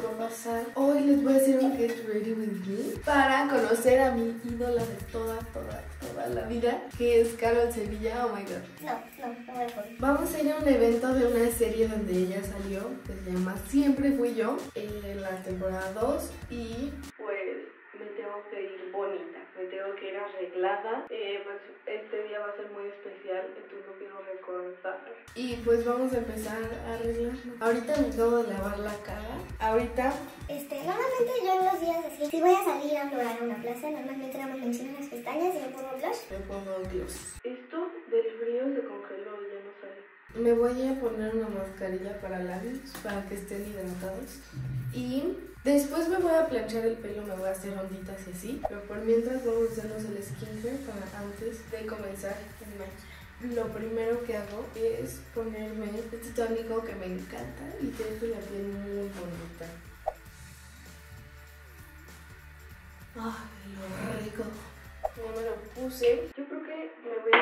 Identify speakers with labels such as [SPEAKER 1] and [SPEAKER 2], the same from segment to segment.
[SPEAKER 1] que va a pasar. Hoy les voy a hacer un Get Ready With Me para conocer a mi ídola de toda, toda, toda la vida, que es Carol Sevilla. Oh my god.
[SPEAKER 2] No, no, no voy poder.
[SPEAKER 1] Vamos a ir a un evento de una serie donde ella salió, que se llama Siempre Fui Yo, en la temporada 2 y pues me tengo que ir bonita, me tengo que ir arreglada, eh, pues este día va a ser muy especial, entonces no quiero recordar. Y pues vamos a empezar a arreglarnos. Ahorita me acabo de lavar la cara, ahorita
[SPEAKER 2] Este, normalmente yo en los días así, si voy a salir a explorar una plaza, normalmente nada más me enchino las pestañas y me pongo blush.
[SPEAKER 1] me pongo gloss. Esto del frío se congeló y ya no sale. Me voy a poner una mascarilla para labios para que estén hidratados. Y después me voy a planchar el pelo, me voy a hacer onditas y así. Pero por mientras vamos a hacernos el skincare para antes de comenzar el maquillaje. Lo primero que hago es ponerme este tónico que me encanta y deja la piel muy bonita. Ay, lo rico. Ya me lo puse. Yo creo que me voy a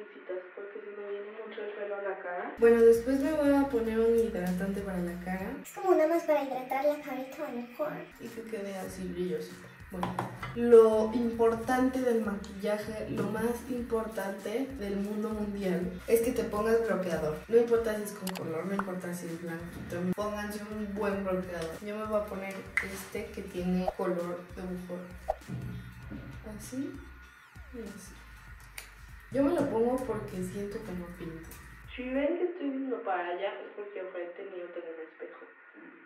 [SPEAKER 1] pincitas porque si me viene mucho el pelo a la cara. Bueno, después me voy a poner un hidratante para la cara
[SPEAKER 2] Es como nada más para hidratar la carita mejor.
[SPEAKER 1] y que quede así brilloso. Bueno, lo importante del maquillaje, lo más importante del mundo mundial es que te pongas bloqueador. No importa si es con color, no importa si es blanquito, pónganse un buen bloqueador. Yo me voy a poner este que tiene color de bufón. Así y así. Yo me lo pongo porque siento como pinta. Si ven que estoy viendo para allá es porque enfrente mío tengo un espejo.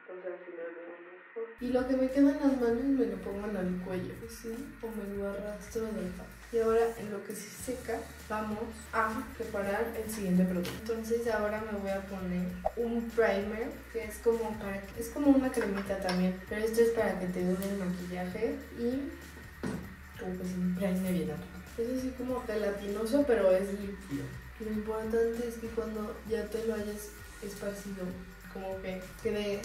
[SPEAKER 1] Entonces así me veo mejor. Y lo que me queda en las manos me lo pongo en el cuello, ¿sí? O me lo arrastro del Y ahora en lo que se seca, vamos a preparar el siguiente producto. Entonces ahora me voy a poner un primer, que es como para es como una cremita también. Pero esto es para que te dure el maquillaje y como que se impregne bien a tu Es así como gelatinoso, pero es líquido. Lo importante es que cuando ya te lo hayas esparcido, como que quede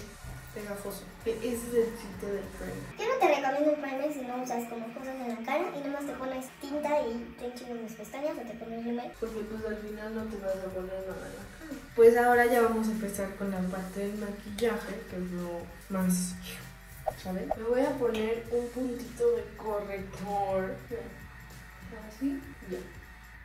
[SPEAKER 1] pegajoso. Que ese es el chiste del primer.
[SPEAKER 2] Yo no te recomiendo el primer si no usas como cosas en la cara y nada más te pones tinta y te enchinas las pestañas o te pones rímel.
[SPEAKER 1] Porque pues al final no te vas a poner nada en la cara. Pues ahora ya vamos a empezar con la parte del maquillaje, que es lo más... ¿Sabes? Me voy a poner un puntito de corrector. Así, ya.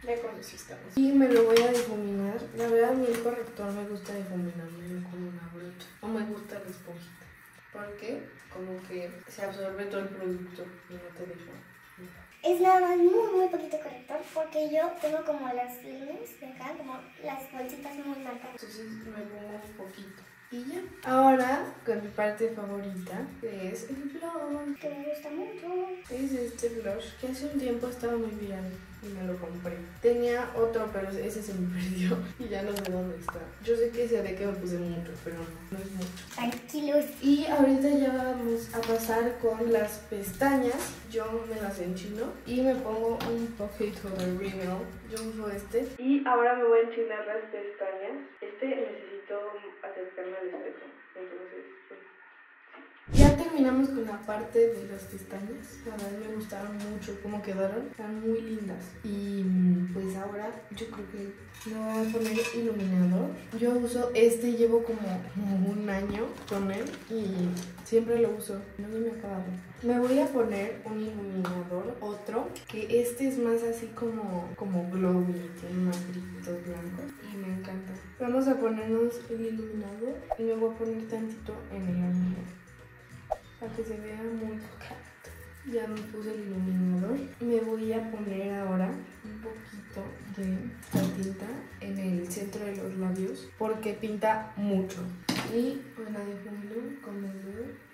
[SPEAKER 1] Ya con eso estamos. Y me lo voy a difuminar. La verdad, a mí el corrector me gusta difuminarlo con una brocha. No me gusta la esponjita. Porque como que se absorbe todo el producto y no te deja.
[SPEAKER 2] Es nada más muy, muy poquito corrector porque yo tengo como las líneas de acá, como las bolsitas muy marcadas.
[SPEAKER 1] Entonces me pongo un poquito. Y ya. Ahora, con mi parte favorita, que es el blush.
[SPEAKER 2] Que me gusta mucho.
[SPEAKER 1] Es este blush que hace un tiempo estaba muy viral y me lo compré. Tenía otro, pero ese se me perdió y ya no sé dónde está. Yo sé que se ve que me puse mucho, pero no, no es mucho.
[SPEAKER 2] Tranquilos.
[SPEAKER 1] Y ahorita ya vamos a pasar con las pestañas. Yo me las enchino y me pongo un poquito de rímel. Yo uso este. Y ahora me voy a enchinar las pestañas. Este necesito acercarme al espejo. Entonces, terminamos con la parte de las pestañas. La verdad me gustaron mucho cómo quedaron. Están muy lindas. Y mm, pues ahora yo creo que me voy a poner iluminador. Yo uso este, llevo como un año con él y siempre lo uso. No me ha acabado. Me voy a poner un iluminador, otro, que este es más así como, como glowy, tiene más brillitos blancos y me encanta. Vamos a ponernos el iluminador y me voy a poner tantito en el ángulo para que se vea muy coqueto. Ya me puse el iluminador. Me voy a poner ahora un poquito de esta tinta en el centro de los labios porque pinta mucho. Y pues la con el dedo.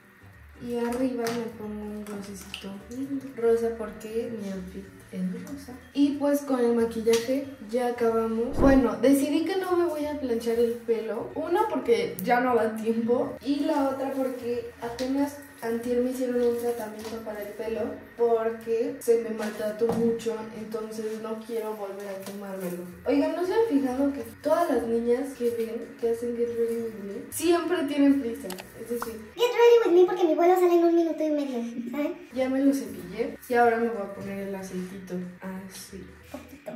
[SPEAKER 1] Y arriba me pongo un rosecito. Rosa porque mi outfit es rosa. Y pues con el maquillaje ya acabamos. Bueno, decidí que no me voy a planchar el pelo. Una porque ya no da tiempo. Y la otra porque apenas antier me hicieron un tratamiento para el pelo porque se me maltrató mucho, entonces no quiero volver a quemármelo. Oigan, ¿no se han fijado que todas las niñas que ven, que hacen Get Ready With Me, siempre tienen prisa? Es decir,
[SPEAKER 2] Get ready with me porque mi vuelo sale en un minuto y medio, ¿saben?
[SPEAKER 1] ya me lo cepillé y ahora me voy a poner el aceitito así.
[SPEAKER 2] Poquito.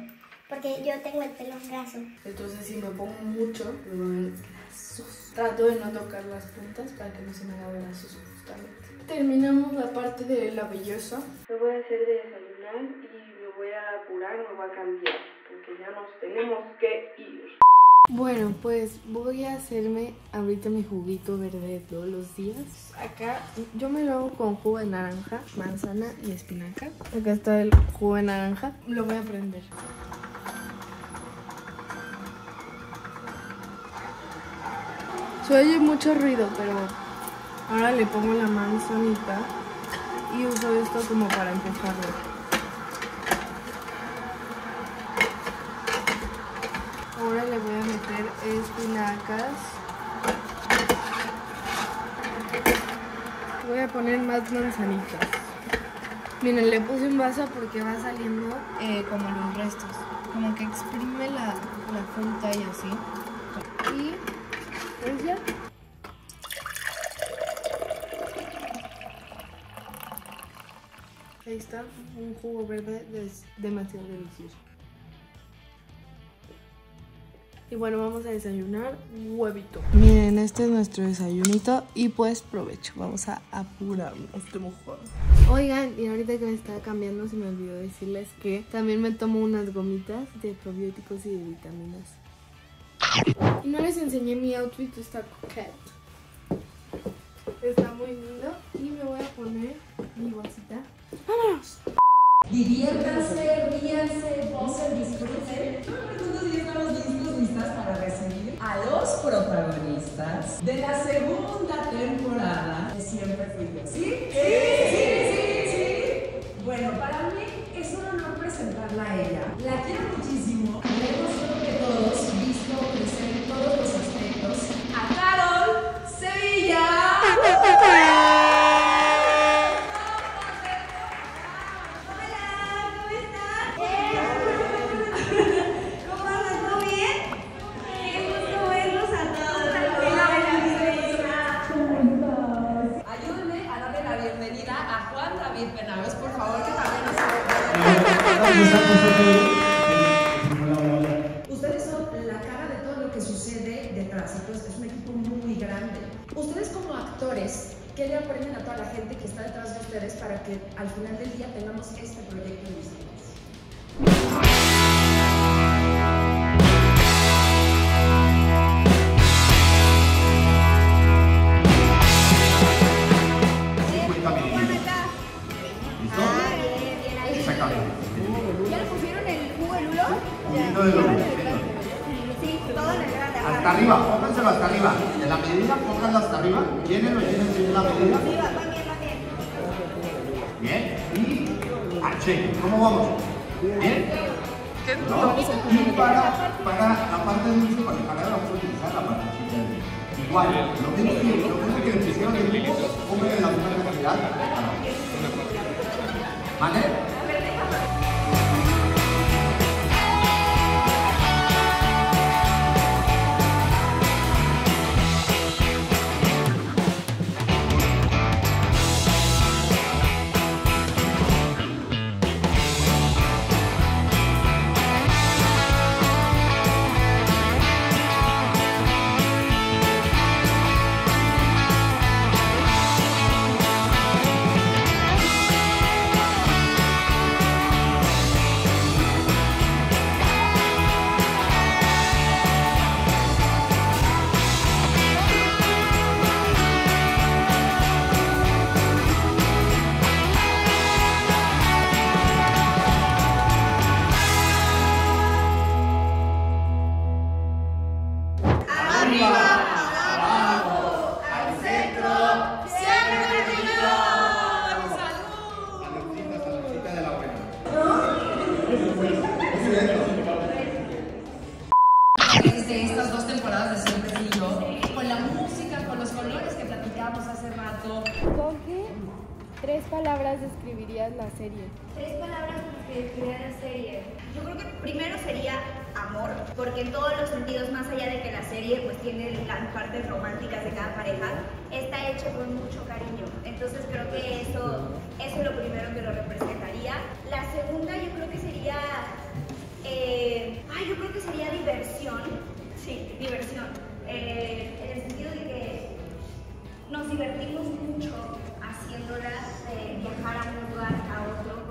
[SPEAKER 2] Porque yo tengo el pelo graso.
[SPEAKER 1] Entonces si me pongo mucho, me va a ver grasoso. Trato de no tocar las puntas para que no se me haga grasoso. Terminamos la parte de la belleza. Me voy a hacer de desayunar y me voy a apurar, me voy a cambiar, porque ya nos tenemos que ir. Bueno, pues voy a hacerme ahorita mi juguito verde todos los días. Acá yo me lo hago con jugo de naranja, manzana y espinaca. Acá está el jugo de naranja. Lo voy a prender. Se oye mucho ruido, pero ahora le pongo la manzanita y uso esto como para empezarlo. Ahora le voy a meter espinacas. Voy a poner más manzanitas. Miren, le puse un vaso porque va saliendo eh, como los restos. Como que exprime la, la fruta y así. Y pues ya. Ahí está, un jugo verde des- demasiado delicioso. Y bueno, vamos a desayunar huevito. Miren, este es nuestro desayunito y pues provecho. Vamos a apurarnos. Oigan, y ahorita que me estaba cambiando se me olvidó decirles que también me tomo unas gomitas de probióticos y de vitaminas. Y no les enseñé mi outfit, está coquette. Está muy lindo. Y me voy a poner mi bolsita. ¡Vámonos!
[SPEAKER 3] Diviértanse, ríanse, gocen, disfruten. Entonces ya estamos listos, listas para recibir a los protagonistas de la segunda temporada de Siempre Fui Yo. Sí, sí, sí. Bueno, para mí es un honor presentarla a ella. La quiero muchísimo. La hemos creo que todos visto crecer en todos los aspectos. A Carol Sevilla.
[SPEAKER 4] ¿Cómo andas? ¿Todo bien? Qué gusto verlos a todos.
[SPEAKER 3] Ayúdenme a darle la bienvenida a Juan David Benaves, por favor, que también nos Ustedes son la cara de todo lo que sucede detrás, entonces es un equipo muy grande. Ustedes como actores, ¿qué le aprenden a toda la gente que está detrás de ustedes para que al final del día tengamos este proyecto en ustedes?
[SPEAKER 4] ¿Ya le pusieron el jugo el hulo?
[SPEAKER 5] Juguito de.
[SPEAKER 4] Sí, todo en el grande.
[SPEAKER 5] Hasta arriba, pónganselo hasta arriba. En la medida, pónganlo hasta arriba. ¿Tienen o tienen sin la medida?
[SPEAKER 4] Sí, va va bien, va bien.
[SPEAKER 5] Bien. Y cheque. ¿Cómo vamos? ¿Bien? ¿No? Y para, para la parte de uso, para para vamos a utilizar la parte. Igual, lo mismo que, lo mismo que le pusieron el grupo, pongan la misma cantidad.
[SPEAKER 1] Tres palabras describirías la serie?
[SPEAKER 4] Tres palabras con las que describir la serie. Yo creo que primero sería porque en todos los sentidos, más allá de que la serie pues tiene las partes románticas de cada pareja, está hecho con mucho cariño. Entonces creo que eso, eso es lo primero que lo representaría. La segunda yo creo que sería, eh, ay, yo creo que sería diversión, sí, diversión, eh, en el sentido de que nos divertimos mucho haciéndolas eh, viajar a un lugar a otro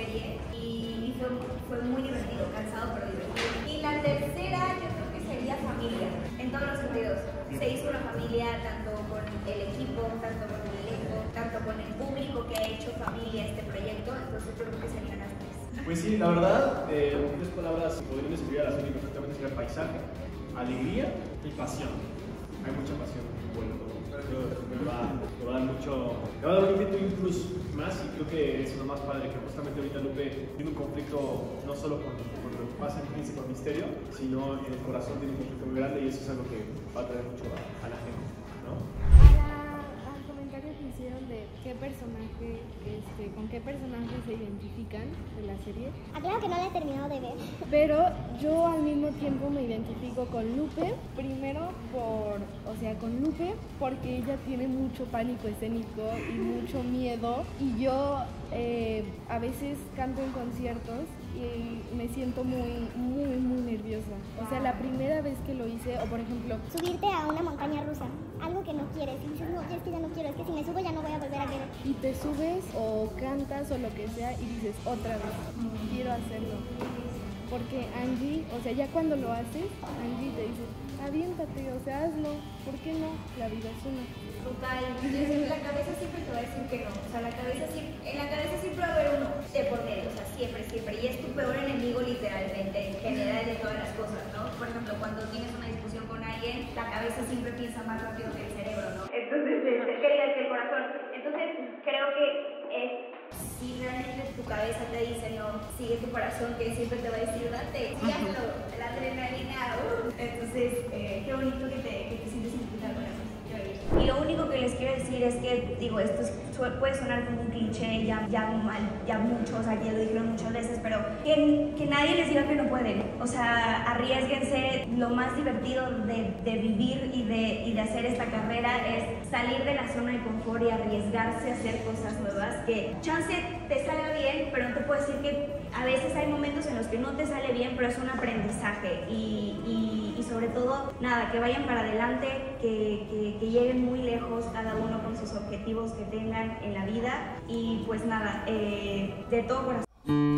[SPEAKER 4] serie y fue, fue muy divertido, cansado pero divertido. Y la tercera yo creo que sería familia, en todos los sentidos. Se hizo una familia tanto con el equipo, tanto con el elenco, tanto con el público que ha hecho familia este proyecto, entonces yo creo que serían las tres.
[SPEAKER 6] Pues sí, la verdad, eh, en tres palabras podrían describir a la serie perfectamente sería paisaje, alegría y pasión. Hay mucha pasión. Bueno, mucho, me va a dar un plus más y creo que es lo más padre, que justamente ahorita Lupe tiene un conflicto no solo con, con lo que pasa en Príncipe Misterio, sino en el corazón tiene un conflicto muy grande y eso es algo que va a traer mucho a, a la gente, ¿no?
[SPEAKER 1] Al comentario que hicieron de qué personaje, este, con qué personaje se identifican de la serie,
[SPEAKER 2] Aclaro que no la he terminado de ver.
[SPEAKER 1] pero yo al mismo tiempo me identifico con Lupe, primero por, sea, con Lupe, porque ella tiene mucho pánico escénico y mucho miedo, y yo eh, a veces canto en conciertos y me siento muy, muy, muy nerviosa. O sea, la primera vez que lo hice, o por ejemplo,
[SPEAKER 2] Subirte a una montaña rusa, algo que no quieres. Y dices, no, es que ya no quiero, es que si me subo ya no voy a volver a querer.
[SPEAKER 1] y te subes o cantas o lo que sea y dices otra vez, quiero hacerlo. Porque Angie, o sea, ya cuando lo haces, Angie te dice, aviéntate, o sea, hazlo, ¿por qué no? La vida es una.
[SPEAKER 4] Total, entonces la cabeza siempre te va a decir que no. O sea, la cabeza siempre, en la cabeza siempre va a haber uno de por medio, o sea, siempre, siempre. Y es tu peor enemigo literalmente, en general de todas las cosas, ¿no? Por ejemplo, cuando tienes una discusión con alguien, la cabeza siempre piensa más rápido que el cerebro, ¿no? Entonces, este, ¿qué digas que el corazón? Entonces, creo que es, si realmente tu cabeza te dice no, sigue tu corazón que siempre te va a decir date, hazlo, la adrenalina, uh. Entonces, eh, qué bonito que te, que te sientes identificado con eso. Qué bello. Y lo único que les quiero decir es que, digo, esto es- puede sonar como un cliché, ya, ya, mal, ya mucho, o sea, ya lo dijeron muchas veces, pero que, que nadie les diga que no pueden. O sea, arriesguense. Lo más divertido de, de vivir y de, y de hacer esta carrera es salir de la zona de confort y arriesgarse a hacer cosas nuevas. Que chance te salga bien, puedo decir que a veces hay momentos en los que no te sale bien, pero es un aprendizaje. Y, sobre todo, nada, que vayan para adelante, que lleguen muy lejos cada uno con sus objetivos que tengan en la vida. Y pues nada, eh, de todo corazón.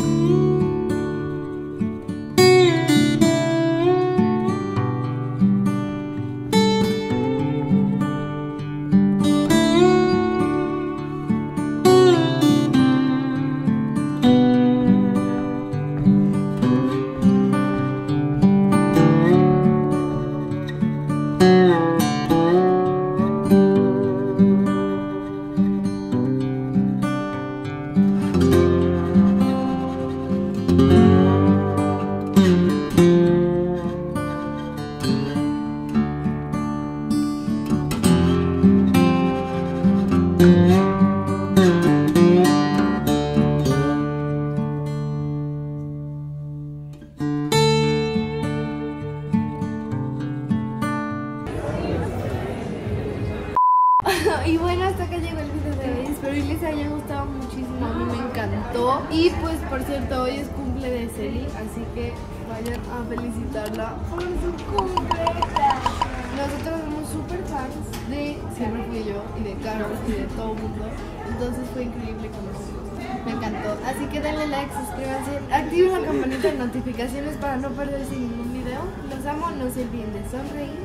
[SPEAKER 1] Y de Carlos y de todo el mundo. Entonces fue increíble conocerlos. Me encantó. Así que denle like, suscríbanse, activen la campanita de notificaciones para no perderse ningún video. Los amo, no se olviden de sonreír.